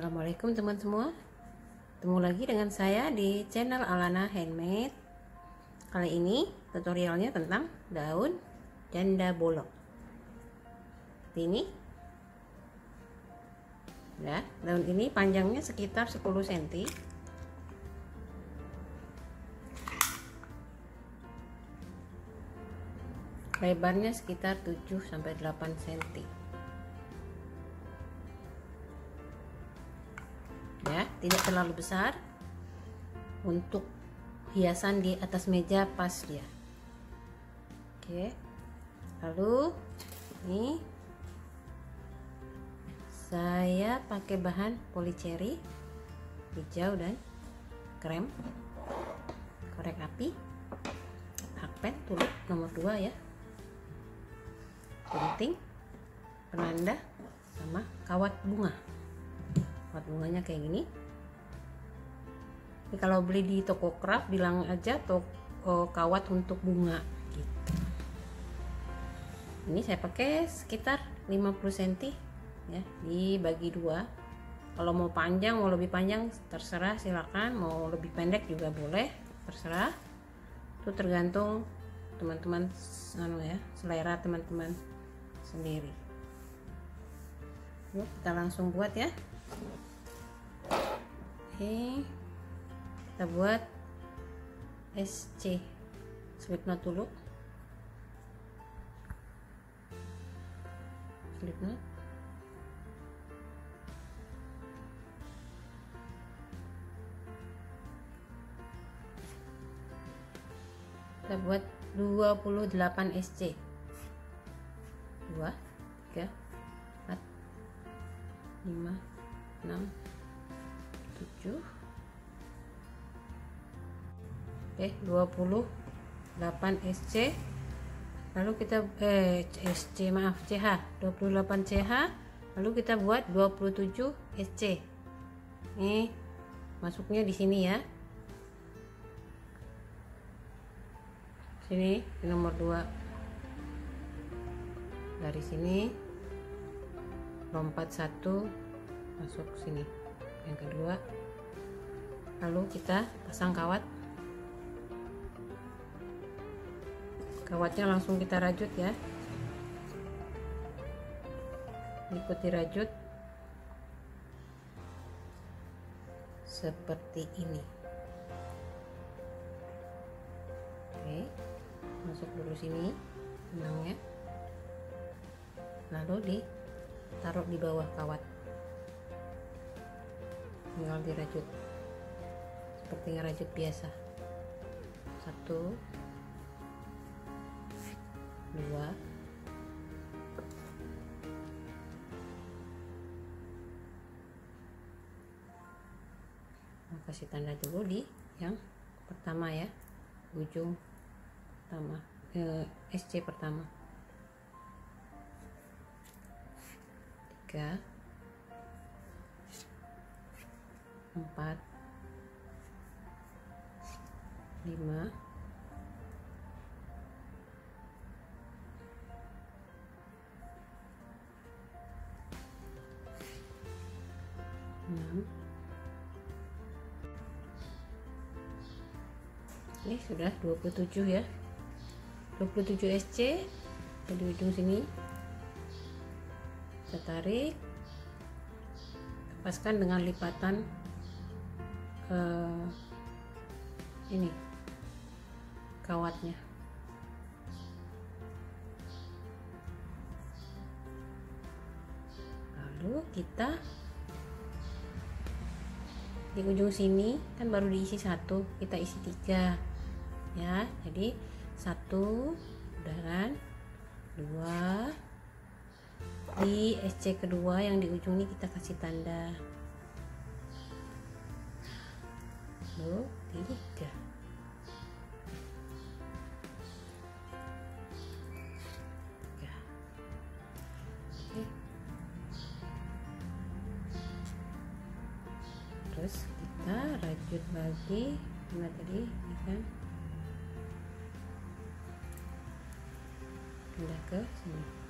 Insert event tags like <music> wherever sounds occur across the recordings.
Assalamualaikum teman semua. Ketemu lagi dengan saya di channel Alana Handmade. Kali ini tutorialnya tentang daun janda Seperti ini. Ya, Daun ini panjangnya sekitar 10 cm Lebarnya sekitar 7-8 cm tidak terlalu besar untuk hiasan di atas meja pas dia. Oke lalu ini saya pakai bahan polycherry hijau dan krem korek api hakpen tulis nomor 2 ya. Penting penanda sama kawat bunga. Buat bunganya kayak gini ini kalau beli di toko craft bilang aja toko kawat untuk bunga gitu. Ini saya pakai sekitar 50 cm ya dibagi dua. Kalau mau panjang mau lebih panjang terserah silakan. Mau lebih pendek juga boleh terserah. Itu tergantung teman-teman anu ya selera teman-teman sendiri. Yuk kita langsung buat ya. Oke kita buat SC slipknot dulu. Slipknot. Kita buat 28 SC 2 3 4 5 6 7 oke 28 SC lalu kita eh SC maaf CH 28 CH lalu kita buat 27 SC ini masuknya di sini ya. Sini di nomor 2 dari sini lompat satu masuk sini. Yang kedua. Lalu kita pasang kawat kawatnya langsung kita rajut ya. Ikuti rajut. Seperti ini. Oke masuk dulu sini benangnya. Lalu ditaruh di bawah kawat. Tinggal dirajut. Seperti ngerajut biasa. Satu dua. Nah, kasih tanda dulu di yang pertama ya. Ujung pertama. Eh, SC pertama. Tiga. Empat. Lima ini sudah 27 ya. 27 SC di ujung sini. Kita tarik lepaskan dengan lipatan uh, ini kawatnya. Lalu kita di ujung sini kan baru diisi satu kita isi tiga ya jadi satu udah kan dua. Di SC kedua yang di ujung ini kita kasih tanda. Satu tiga. Terus kita rajut lagi. Mana tadi? Ini kan ke sini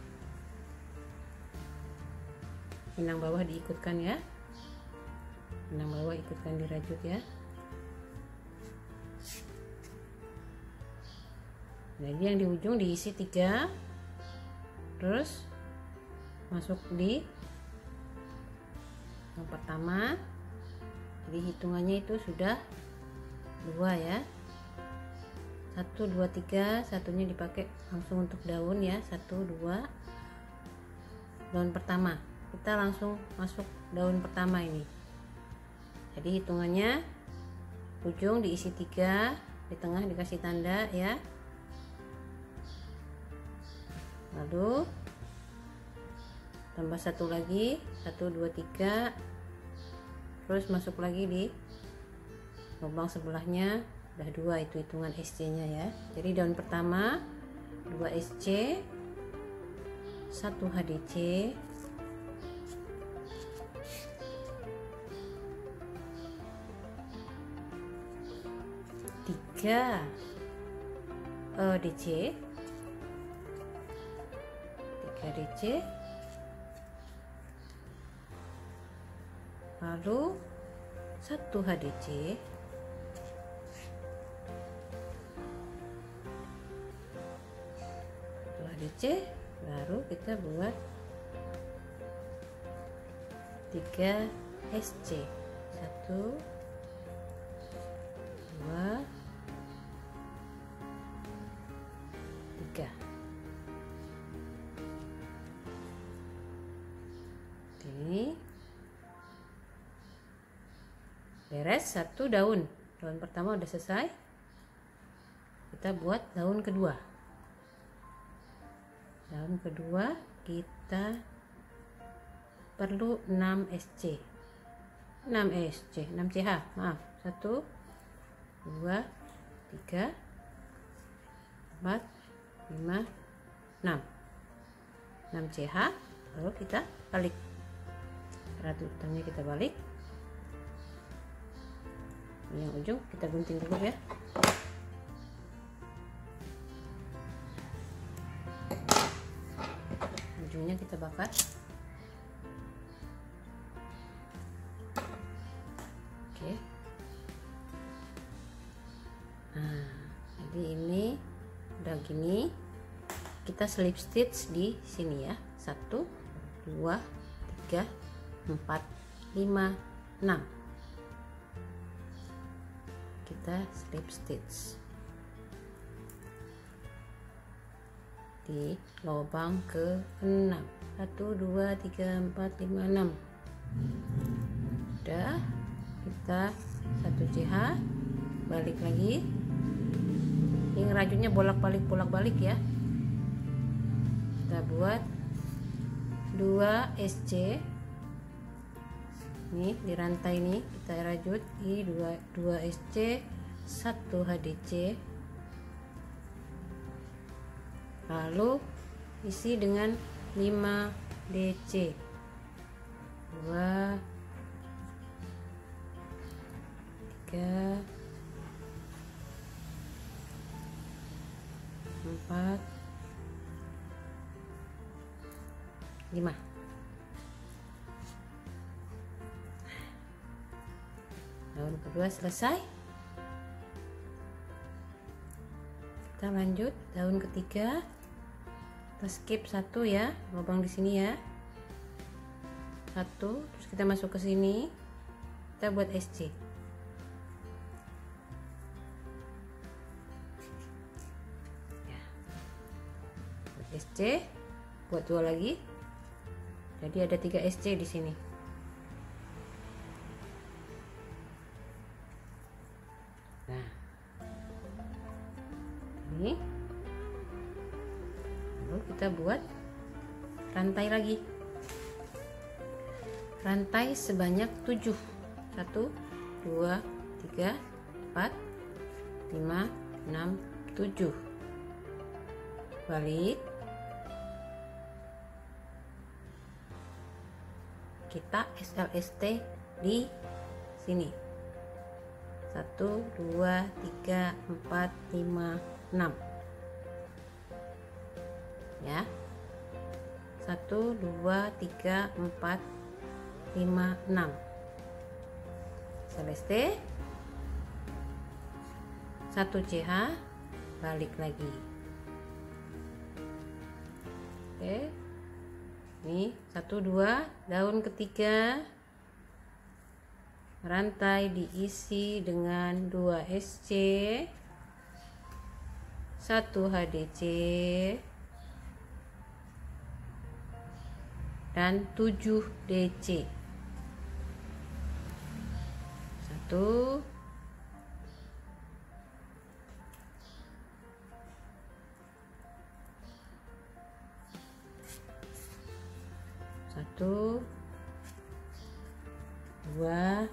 bawah diikutkan ya. Benang bawah ikutkan dirajut ya. Jadi yang di ujung diisi tiga. Terus masuk di yang pertama. Jadi hitungannya itu sudah dua ya satu dua tiga. Satunya dipakai langsung untuk daun ya. Satu dua. Daun pertama. Kita langsung masuk daun pertama ini. Jadi hitungannya ujung diisi tiga di tengah dikasih tanda ya. Lalu tambah satu lagi. Satu dua tiga. Terus masuk lagi di lubang sebelahnya udah dua itu hitungan SC nya ya. Jadi daun pertama 2 SC 1 HDC tiga EDC tiga DC lalu satu HDC HDC baru kita buat 3 SC 1 2 3 ini. Beres satu daun. Daun pertama udah selesai. Kita buat daun kedua daun kedua kita perlu 6 SC 6 SC 6 CH maaf. 1 2 3 4 5 6 6 CH lalu kita balik. Ratutannya kita balik. Yang ujung kita gunting dulu ya ujungnya kita bakar. Oke. Nah jadi ini udah gini. Kita slip stitch di sini ya. Satu dua tiga empat lima enam. Kita slip stitch di lubang ke 6 1 2 3 4 5 6 udah kita satu CH balik lagi. Ini rajutnya bolak-balik bolak-balik ya. Kita buat 2 SC ini di rantai ini kita rajut. Di 2 2 SC 1 HDC lalu isi dengan 5 DC 2 3 4 5 daun kedua selesai. Kita lanjut. Daun ketiga kita skip satu ya lubang di sini ya. Satu terus kita masuk ke sini. Kita buat SC ya. buat SC buat dua lagi. Jadi ada tiga SC di sini. Nah. Ini kita buat rantai lagi. Rantai sebanyak 7 1 2 3 4 5 6 7 balik. Kita SLST di sini. 1 2 3 4 5 6 ya. 1 2 3 4 5 6 seleste 1 CH balik lagi. Oke. Ini satu dua daun ketiga. Rantai diisi dengan 2 SC 1 HDC dan 7 DC 1 satu. Dua.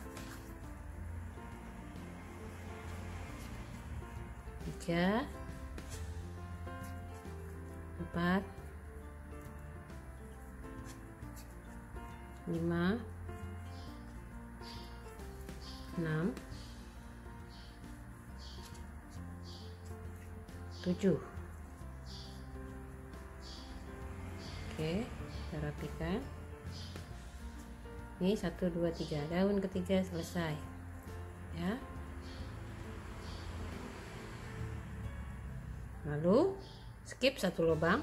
Tiga 7 oke kita rapikan. Ini 1 2 3 daun ketiga selesai. Ya. Lalu skip satu lubang.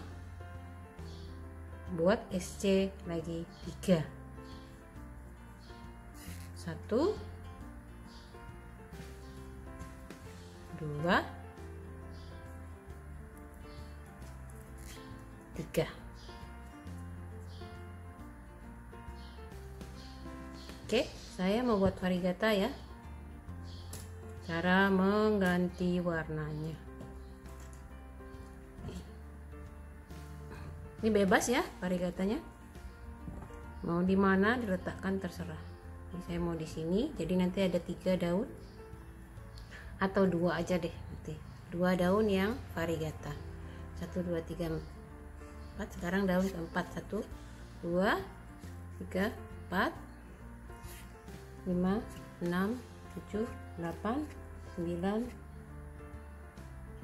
Buat SC lagi 3 1 oke saya mau buat varigata ya. Cara mengganti warnanya. Ini bebas ya varigatanya. Mau di mana diletakkan terserah. Ini saya mau di sini jadi nanti ada tiga daun. Atau dua aja deh nanti. Dua daun yang varigata. Satu dua tiga empat. Sekarang daun keempat. Satu dua tiga empat lima enam tujuh delapan sembilan.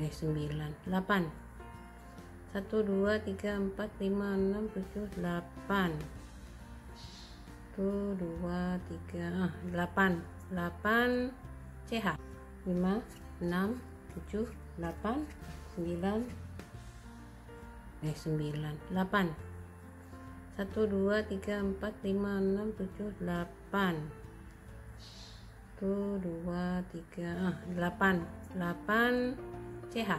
Eh sembilan delapan. Satu dua tiga empat lima enam tujuh delapan. Satu dua tiga ah delapan. Delapan CH lima enam tujuh delapan sembilan. Eh sembilan delapan. Satu dua tiga empat lima enam tujuh delapan satu dua tiga ah delapan. Delapan CH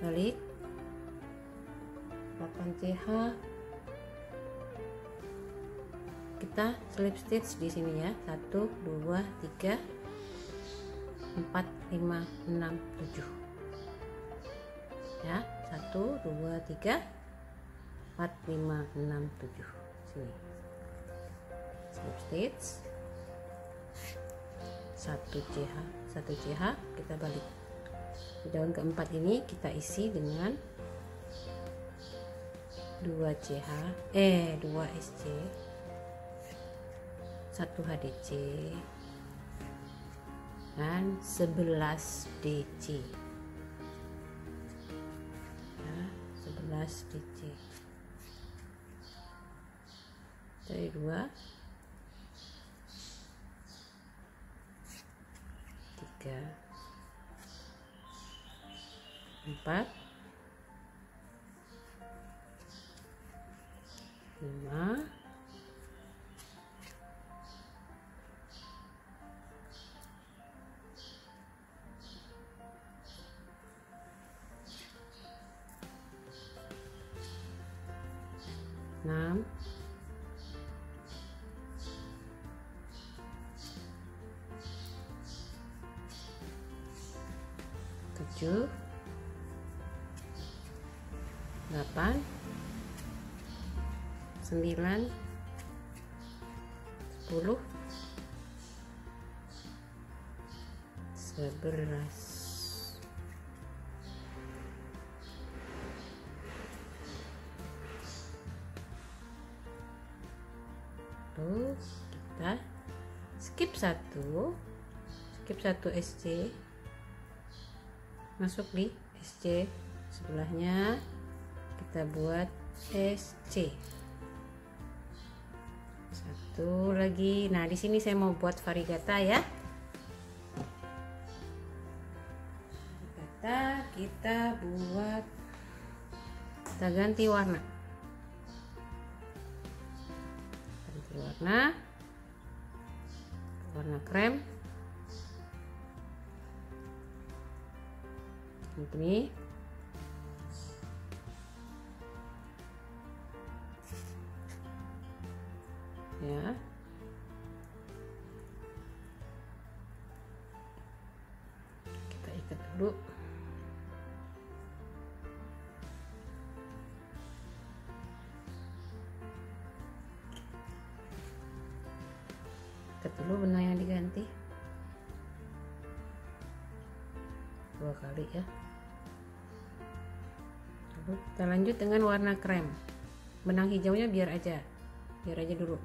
balik. 8 CH kita slip stitch di sini ya. 1 2 3 4 5 6 7 ya 1 2 3 4 5 6 7 sini. Slip stitch 1 CH 1 CH kita balik. Di daun keempat ini kita isi dengan 2 CH eh 2 SC 1 HDC dan 11 DC ya, 11 DC dari 2 3 4 lima. Enam tujuh delapan sembilan sepuluh sebelas. Tuh kita skip satu skip satu SC masuk di SC sebelahnya kita buat SC さ satu lagi. Nah di sini saya mau buat varigata ya. Varigata kita buat kita ganti warna. Ganti warna. Warna krem ini ya lanjut dengan warna krem. Benang hijaunya biar aja biar aja dulu.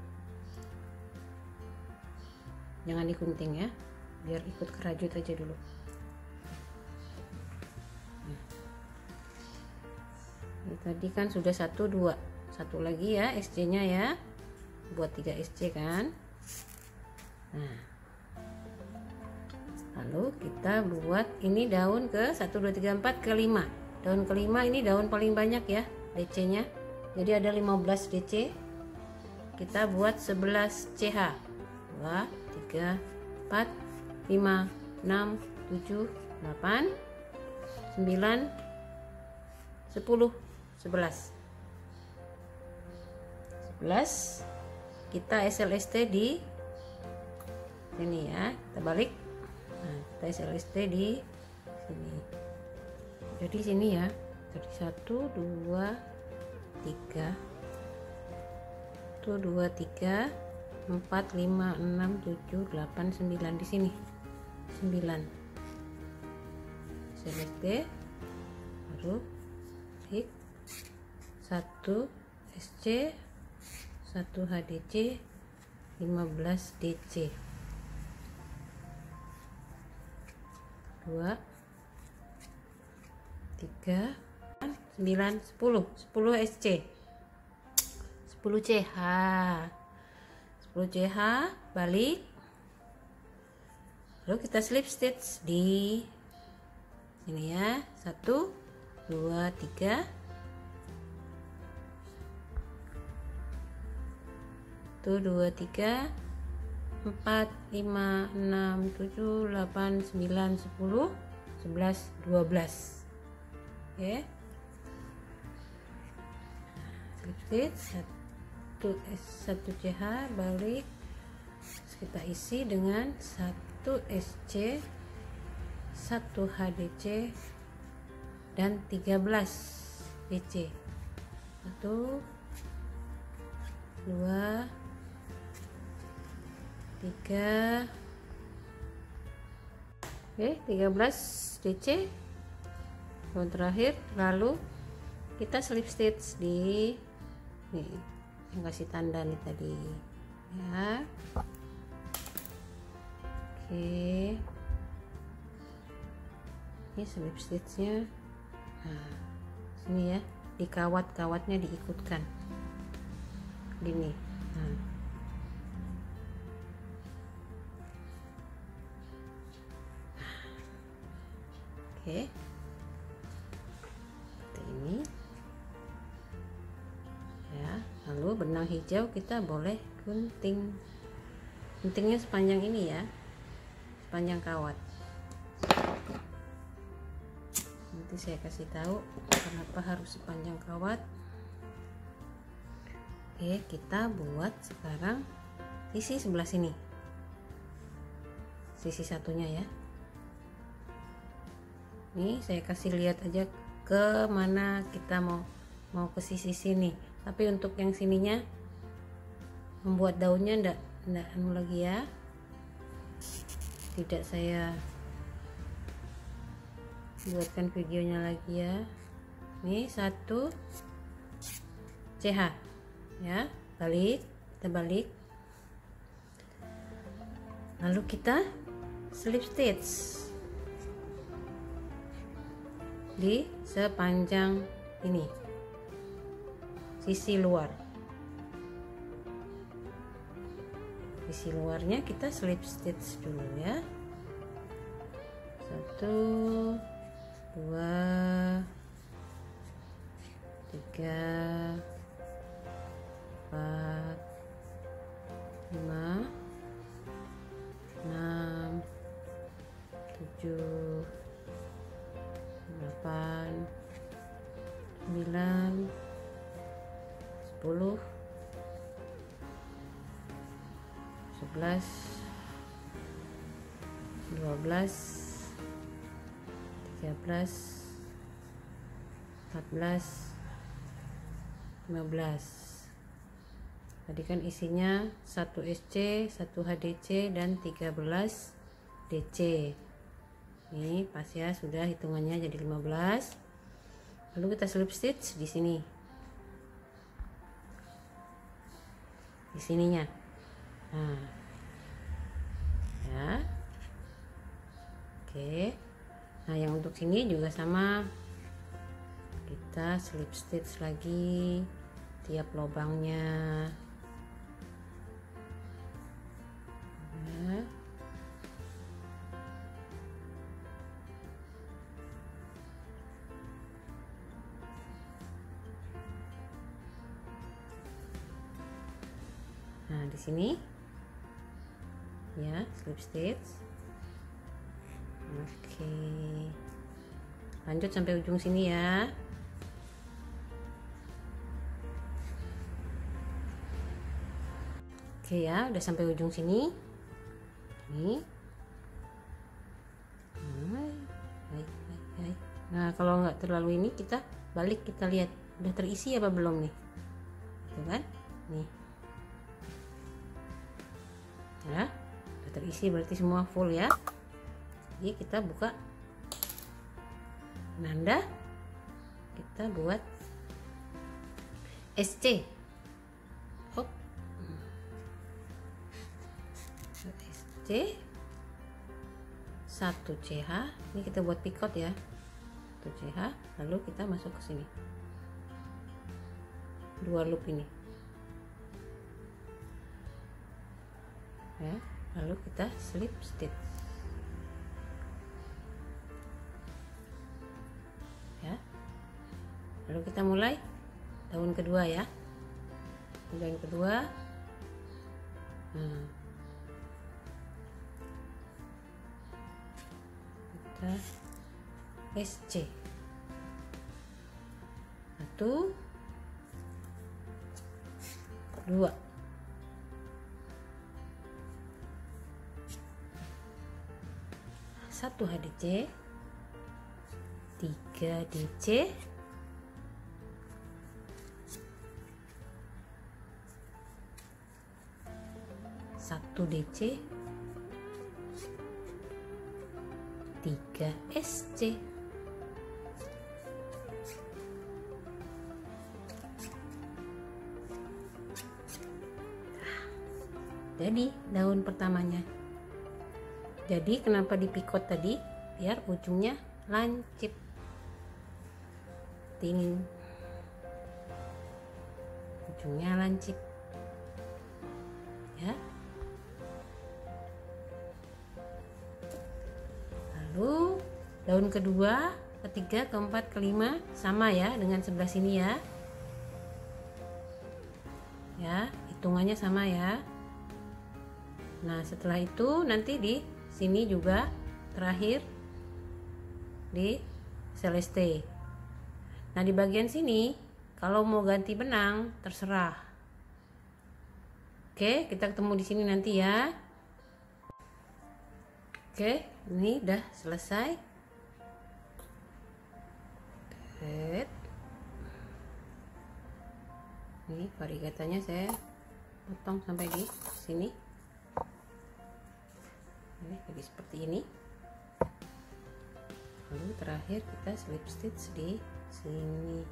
Jangan dikunting ya biar ikut kerajut aja dulu. Nah. tadi kan sudah satu dua. Satu lagi ya SC nya ya. Buat 3 SC kan. Nah. Lalu kita buat ini daun ke 1 2 3 4 ke 5 daun kelima ini daun paling banyak ya DC nya jadi ada 15 DC kita buat 11 CH 2 3 4 5 6 7 8 9 10 11 11 kita SLST di sini ya kita balik. Nah, kita SLST di sini jadi sini ya. Jadi satu dua tiga. Satu dua tiga 4 5 6 7 8 9 di sini. 9 select baru klik. 1 SC 1 HDC 15 DC 2 3 9 10 10 SC 10 CH 10 CH balik. Lalu kita slip stitch di sini ya. 1 2 3 1 2 3 4 5 6 7 8 9 10 11 12 oke. Slip stitch satu satu CH balik. Kita isi dengan satu SC satu HDC dan 13 DC satu dua tiga. Oke 13 DC yang terakhir lalu kita slip stitch di nih yang kasih tanda nih tadi. Ya. Oke. Ini slip stitchnya nah sini ya di kawat-kawatnya diikutkan. Gini nah. oke. seperti benang hijau kita boleh gunting. Guntingnya sepanjang ini ya sepanjang kawat. Nanti saya kasih tahu kenapa harus sepanjang kawat. Oke kita buat sekarang sisi sebelah sini. Sisi satunya ya. Ini saya kasih lihat aja ke mana kita mau mau ke sisi sini tapi untuk yang sininya membuat daunnya ndak ndak anu lagi ya. Tidak saya buatkan videonya lagi ya. Ini satu. CH ya. Balik kita balik. Lalu kita slip stitch. Di sepanjang ini sisi luarnya kita slip stitch dulu ya. Satu dua tiga empat lima enam tujuh delapan sembilan sepuluh sebelas dua belas tiga belas empat belas lima belas tadi kan isinya 1 SC 1 HDC dan 13 DC ini pas ya sudah hitungannya jadi 15 lalu kita slip stitch di sini di sininya. Nah. Ya. Oke. Nah yang untuk sini juga sama. Kita slip stitch lagi tiap lubangnya sini ya, slip stitch. Oke. Lanjut sampai ujung sini ya. Oke ya, udah sampai ujung sini. Ini. Nah, kalau nggak terlalu ini kita balik kita lihat udah terisi apa belum nih. Gitu kan? Nih. Terisi berarti semua full ya. Jadi kita buka nanda. Kita buat SC hop. SC 1 CH ini kita buat picot ya. 1 CH lalu kita masuk ke sini. Dua loop ini. Ya lalu kita slip stitch. Ya. Lalu kita mulai daun kedua ya. Daun kedua. Nah. Kita SC satu. Dua satu HDC tiga DC satu DC tiga SC jadi daun pertamanya jadi kenapa dipikot tadi? Biar ujungnya lancip. Ting ujungnya lancip. Ya. Lalu daun kedua ketiga keempat kelima sama ya dengan sebelah sini ya. Ya hitungannya sama ya. Nah setelah itu nanti di sini juga terakhir di Celeste. Nah di bagian sini kalau mau ganti benang terserah. Oke kita ketemu di sini nanti ya. Oke ini udah selesai. Ini varigatanya saya potong sampai di sini ini jadi seperti ini. Lalu terakhir kita slip stitch di sini.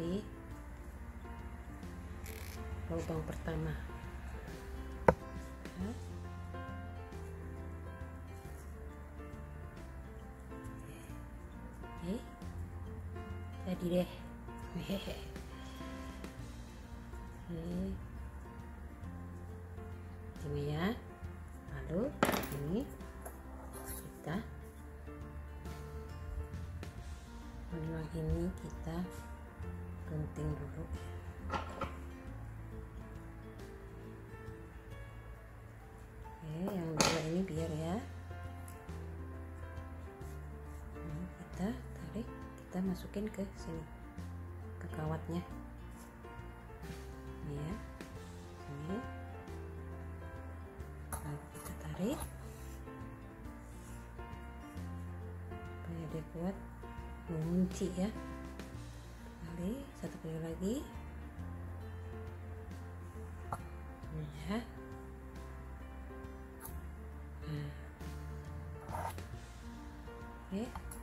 Di lubang pertama. Ya. oke. Jadi deh. Hehehe masukin ke sini ke kawatnya. Ini ya sini. Lalu kita tarik. Supaya dia kuat mengunci ya. Kali satu kali lagi. Ini ya. Nah. oke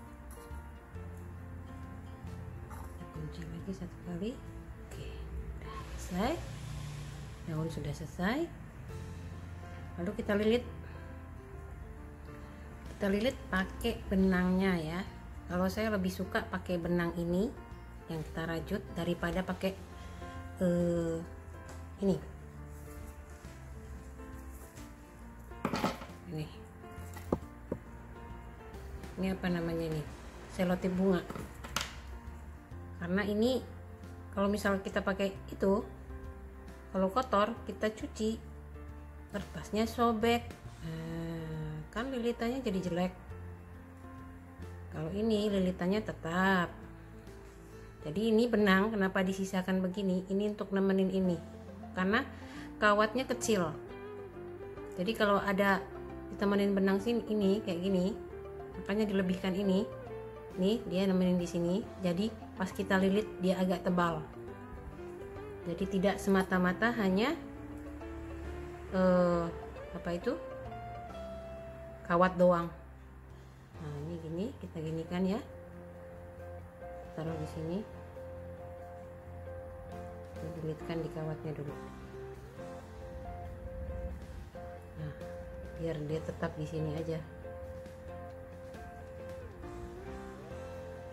kunci lagi satu kali. Oke udah selesai. Daun sudah selesai. Lalu kita lilit. Kita lilit pakai benangnya ya. Kalau saya lebih suka pakai benang ini yang kita rajut daripada pakai uh, ini. Ini. Ini apa namanya ini? Selotip bunga karena ini kalau misal kita pakai itu kalau kotor kita cuci. Kertasnya sobek. Nah, kan lilitannya jadi jelek. Kalau ini lilitannya tetap. Jadi ini benang kenapa disisakan begini? Ini untuk nemenin ini. Karena kawatnya kecil. Jadi kalau ada ditemenin benang sini ini kayak gini makanya dilebihkan ini nih dia nemenin di sini. Jadi pas kita lilit dia agak tebal. Jadi tidak semata-mata hanya eh, apa itu? Kawat doang. Nah ini gini kita ginikan ya. Taruh di sini. Kita dilitkan di kawatnya dulu. Nah biar dia tetap di sini aja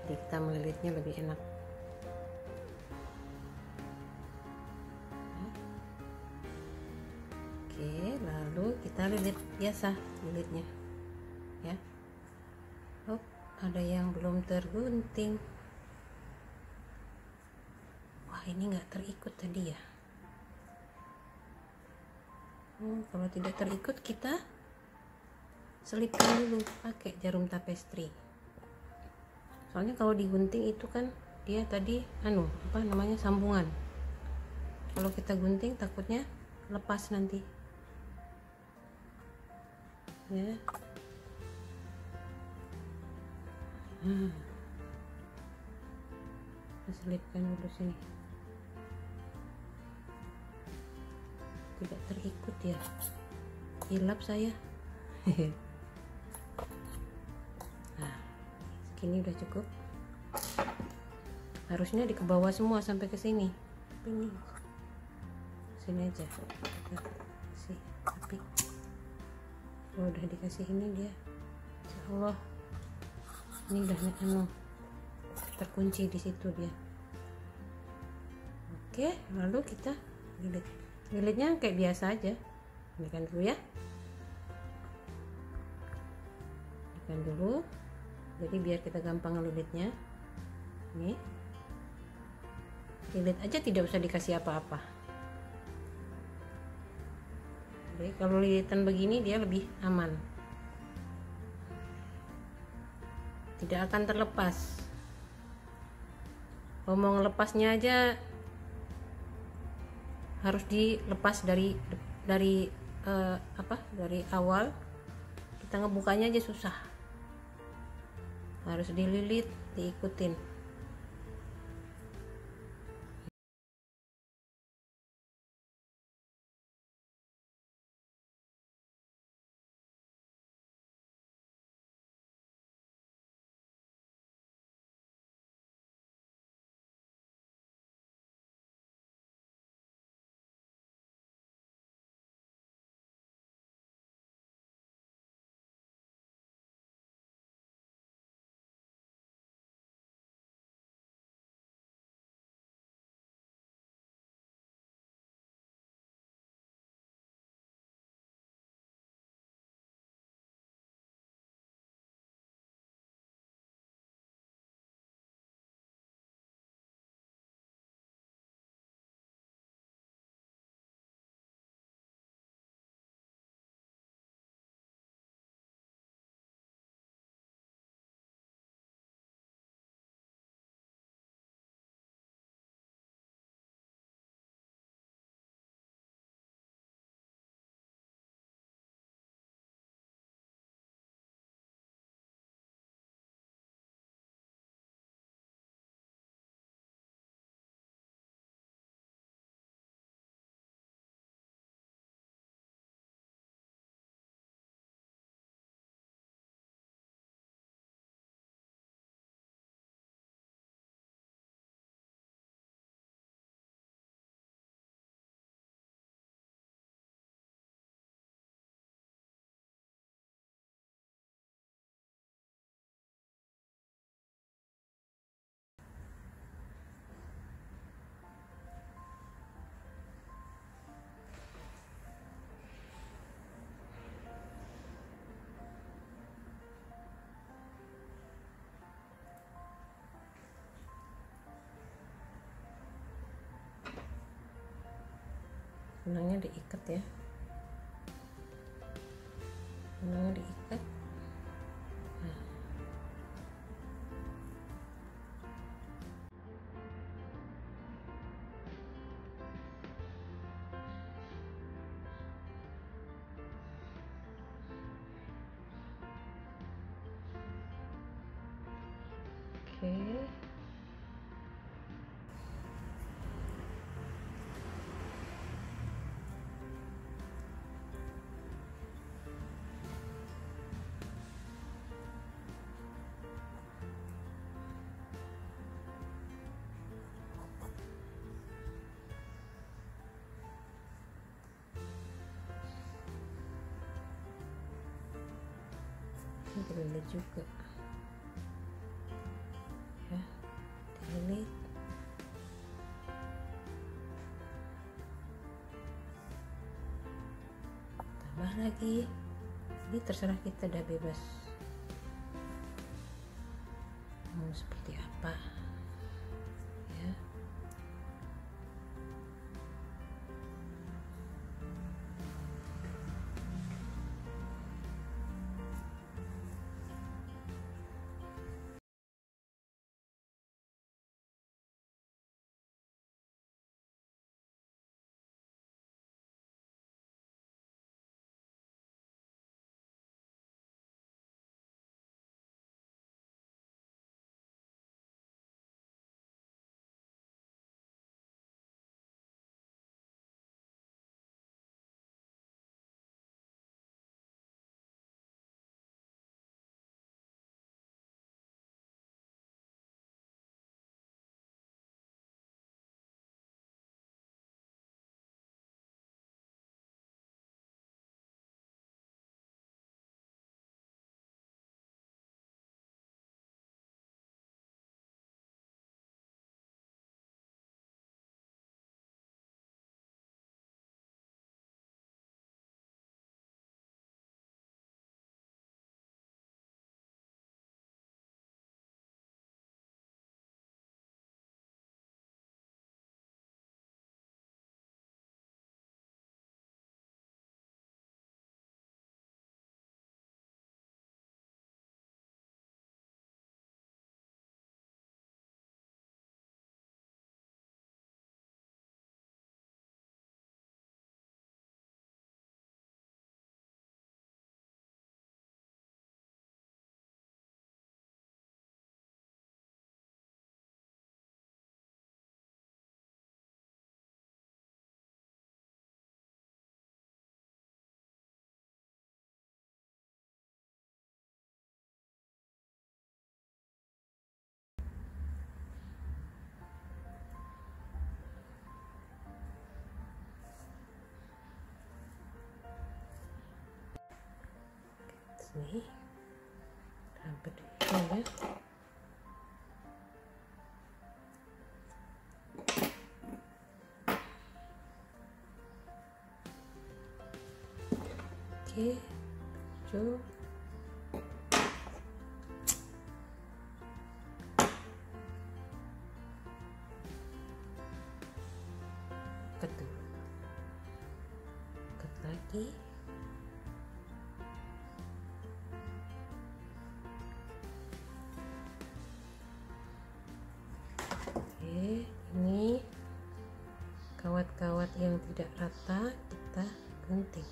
jadi kita melilitnya lebih enak. Oke lalu kita lilit biasa lilitnya. Ya. Oh ada yang belum tergunting. Wah ini enggak terikut tadi ya? Oh, kalau tidak terikut kita selipkan dulu pakai jarum tapestri soalnya kalau digunting itu kan dia tadi anu apa namanya sambungan. Kalau kita gunting takutnya lepas nanti. Ya. Hmm. selipkan dulu sini. Tidak terikut ya. Hilap saya. nah <laughs> segini udah cukup. Harusnya di ke bawah semua sampai ke sini. Ini sini aja. Sih tapi oh, udah dikasih ini dia Insya Allah ini udah anu terkunci di situ dia. Oke lalu kita lilit. Lilitnya kayak biasa aja. Ini kan dulu ya. Kan dulu jadi biar kita gampang lilitnya ini. Lilit aja tidak usah dikasih apa-apa. Jadi kalau lilitan begini dia lebih aman. Tidak akan terlepas. Ngomong lepasnya aja harus dilepas dari dari uh, apa? Dari awal. Kita ngebukanya aja susah harus dililit diikutin benangnya diikat ya. Benangnya diikat ini dililit juga. Ya dililit tambah lagi. Ini terserah kita udah bebas sini hampir ini ya. Oke tujuh tidak rata kita gunting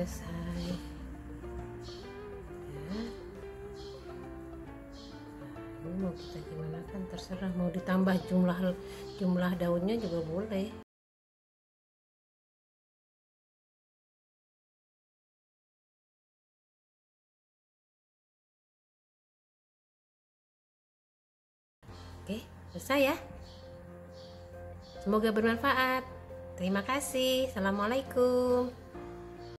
selesai ya. ini mau kita gimana kan terserah mau ditambah jumlah jumlah daunnya juga boleh Oke, selesai ya. Semoga bermanfaat. Terima kasih. Assalamualaikum.